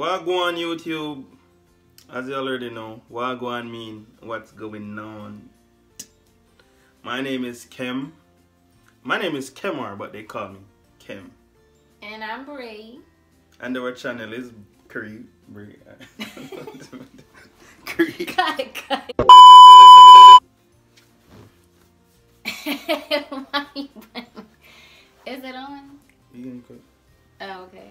Wagwan YouTube, as you already know, Wagwan mean what's going on. My name is Kem. My name is Kemar, but they call me Kem. And I'm Bree. And our channel is Cree. Bree. Cree. Cut, cut. Why you playing? Is it on? You can cook. Oh, okay.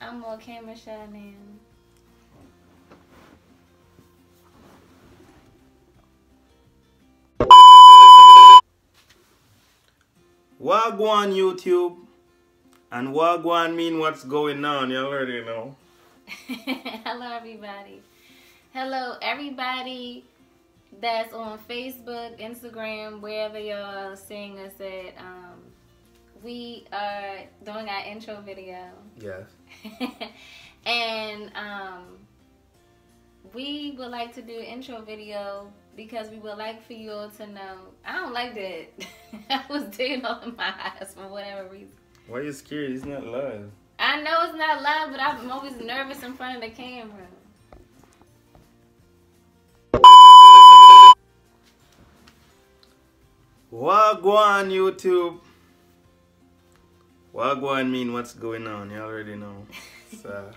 I'm more camera shy now. Wagwan YouTube. And Wagwan mean what's going on, you already know. Hello, everybody. Hello, everybody that's on Facebook, Instagram, wherever y'all seeing us at. Um, we are doing our intro video. Yes. and um, we would like to do an intro video because we would like for you all to know. I don't like that. I was digging all in my eyes for whatever reason. Why are you scared? It's not live. I know it's not live, but I'm always nervous in front of the camera. Wagwan YouTube. Wagwan mean what's going on, you already know. So,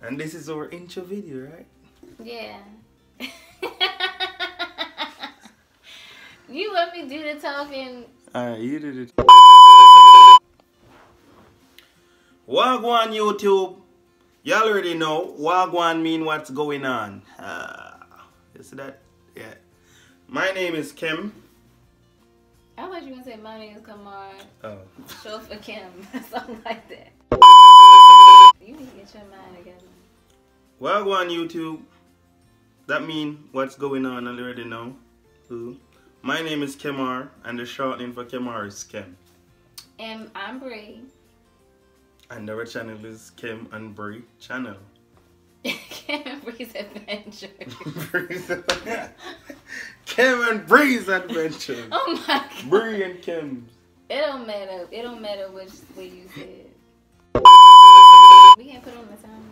and this is our intro video, right? Yeah. you let me do the talking? Alright, you did it. Wagwan YouTube. You already know. Wagwan mean what's going on. Uh, you see that? Yeah. My name is Kem. I thought you were gonna say my name is Kemar. Oh. Short for Kem. Something like that. You need to get your mind together. Well, go on YouTube. That mean what's going on, I already know. Who? My name is Kemar, and the short name for Kemar is Kem. And I'm Bree. And our channel is Kem and Bree channel. Kem and Bree's Adventure. Kem and Bree's adventure. oh my god. Bree and Kem's. It don't matter. It don't matter which way you said. We can't put on the time.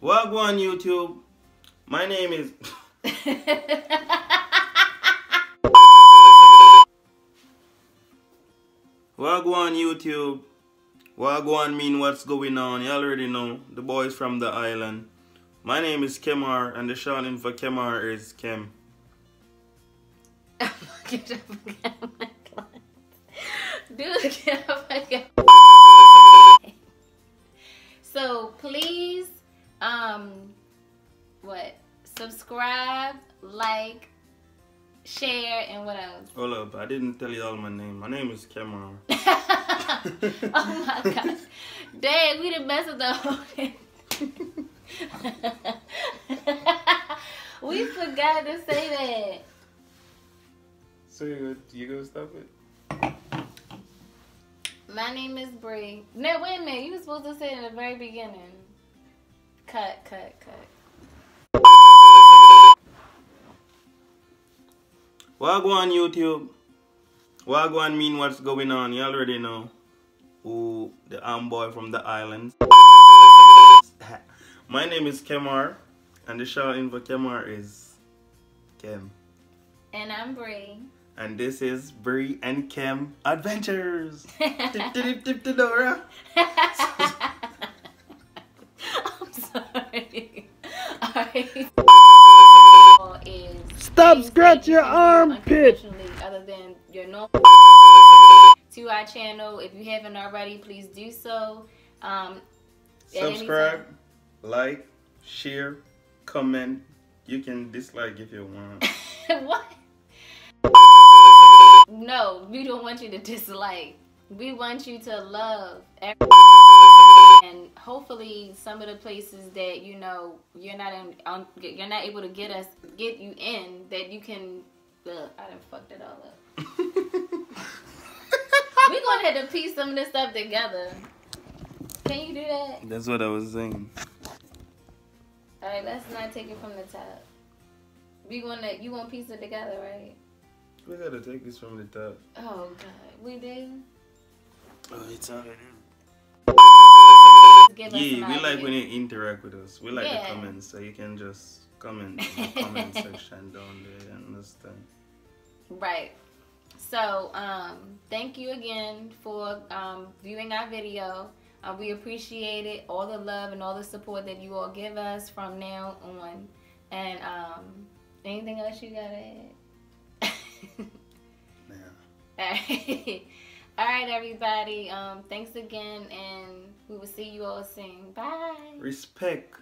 timer. Wagwan YouTube. My name is. Wagwan YouTube. Wagwan mean what's going on. You already know. The boys from the island. My name is Kemar, and the name for Kemar is Kem. Get up my client. Do get up again. So please, um, what? Subscribe, like, share, and what else? Hold up, I didn't tell you all my name. My name is Kemar. oh my gosh. Dang, we done messed with the whole thing. we forgot to say that. So you you gonna stop it? My name is Bree. No, wait a minute. You were supposed to say it in the very beginning. Cut, cut, cut. Wagwan YouTube. Wagwan mean what's going on. You already know. Who the arm boy from the islands. My name is Kemar, and the short name for Kemar is Kem. And I'm Bree. And this is Bree and Kem Adventures. Tip, tip, tip, tip, Dora. I'm sorry. Alright. Stop scratch your armpit. Other than your normal to our channel. If you haven't already, please do so. Um, at any Subscribe, like, share, comment. You can dislike if you want. what? No, we don't want you to dislike. We want you to love. every- And hopefully, some of the places that you know you're not in, um, you're not able to get us, get you in, that you can. Ugh, I done fucked it all up. We're gonna have to piece some of this stuff together. Can you do that? That's what I was saying. All right, let's not take it from the top. We gonna, you want to piece it together, right? We gotta take this from the top. Oh God, we do. Oh, it's on. Give Yeah, we like when you interact with us. We like Yeah. the comments, so you can just comment in the comment section down there. You understand? Right. So, um, thank you again for um, viewing our video. Uh, we appreciate it, all the love and all the support that you all give us from now on. And um, anything else you gotta add? Yeah. all right. all right, everybody. Um, thanks again, and we will see you all soon. Bye. Respect.